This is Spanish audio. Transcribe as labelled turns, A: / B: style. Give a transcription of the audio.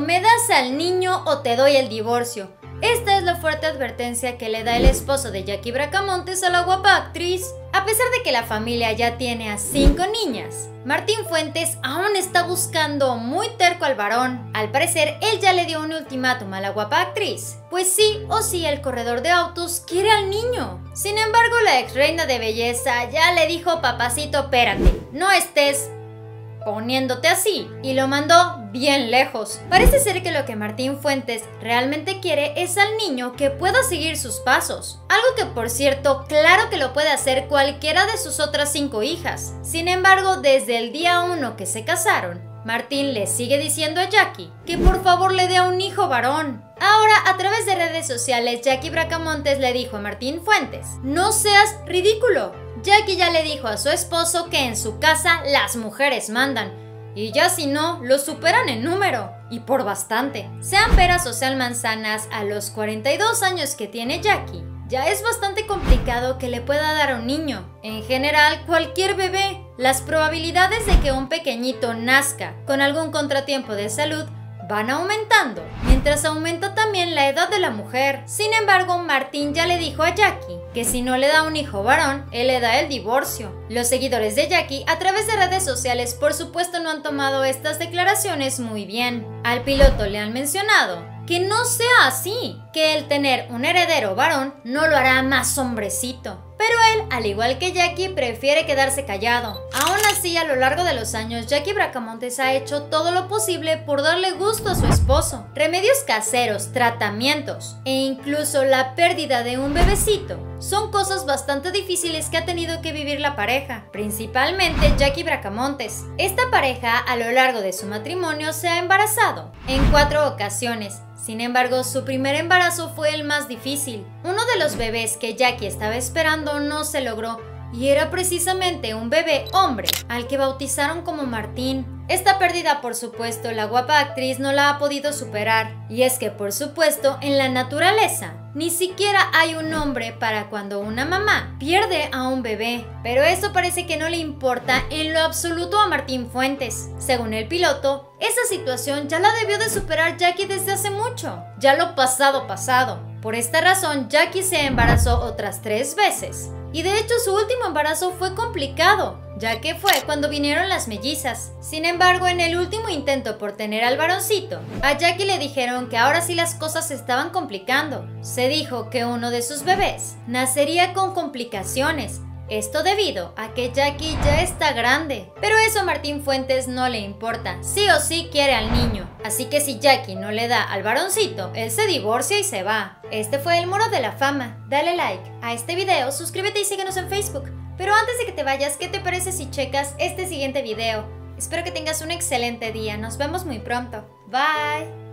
A: me das al niño o te doy el divorcio. Esta es la fuerte advertencia que le da el esposo de Jackie Bracamontes a la guapa actriz. A pesar de que la familia ya tiene a cinco niñas, Martín Fuentes aún está buscando muy terco al varón. Al parecer, él ya le dio un ultimátum a la guapa actriz, pues sí o sí el corredor de autos quiere al niño. Sin embargo, la ex reina de belleza ya le dijo, papacito, espérate, no estés poniéndote así, y lo mandó bien lejos. Parece ser que lo que Martín Fuentes realmente quiere es al niño que pueda seguir sus pasos, algo que por cierto, claro que lo puede hacer cualquiera de sus otras cinco hijas. Sin embargo, desde el día uno que se casaron, Martín le sigue diciendo a Jackie que por favor le dé a un hijo varón. Ahora, a través de redes sociales, Jackie Bracamontes le dijo a Martín Fuentes, no seas ridículo, Jackie ya le dijo a su esposo que en su casa las mujeres mandan, y ya si no, lo superan en número, y por bastante. Sean peras o sean manzanas, a los 42 años que tiene Jackie, ya es bastante complicado que le pueda dar a un niño. En general, cualquier bebé. Las probabilidades de que un pequeñito nazca con algún contratiempo de salud van aumentando, mientras aumenta también la edad de la mujer. Sin embargo, Martín ya le dijo a Jackie que si no le da un hijo varón, él le da el divorcio. Los seguidores de Jackie a través de redes sociales por supuesto no han tomado estas declaraciones muy bien. Al piloto le han mencionado que no sea así, que el tener un heredero varón no lo hará más hombrecito. Pero él, al igual que Jackie, prefiere quedarse callado. Aún así, a lo largo de los años, Jackie Bracamontes ha hecho todo lo posible por darle gusto a su esposo. Remedios caseros, tratamientos e incluso la pérdida de un bebecito son cosas bastante difíciles que ha tenido que vivir la pareja, principalmente Jackie Bracamontes. Esta pareja a lo largo de su matrimonio se ha embarazado en cuatro ocasiones, sin embargo, su primer embarazo fue el más difícil. Uno de los bebés que Jackie estaba esperando no se logró y era precisamente un bebé hombre al que bautizaron como Martín. Esta pérdida, por supuesto, la guapa actriz no la ha podido superar. Y es que, por supuesto, en la naturaleza, ni siquiera hay un nombre para cuando una mamá pierde a un bebé. Pero eso parece que no le importa en lo absoluto a Martín Fuentes. Según el piloto, esa situación ya la debió de superar Jackie desde hace mucho. Ya lo pasado pasado. Por esta razón, Jackie se embarazó otras tres veces y de hecho su último embarazo fue complicado, ya que fue cuando vinieron las mellizas. Sin embargo, en el último intento por tener al varoncito, a Jackie le dijeron que ahora sí las cosas se estaban complicando. Se dijo que uno de sus bebés nacería con complicaciones, esto debido a que Jackie ya está grande. Pero eso a Martín Fuentes no le importa. Sí o sí quiere al niño. Así que si Jackie no le da al varoncito, él se divorcia y se va. Este fue el muro de la fama. Dale like a este video, suscríbete y síguenos en Facebook. Pero antes de que te vayas, ¿qué te parece si checas este siguiente video? Espero que tengas un excelente día. Nos vemos muy pronto. Bye.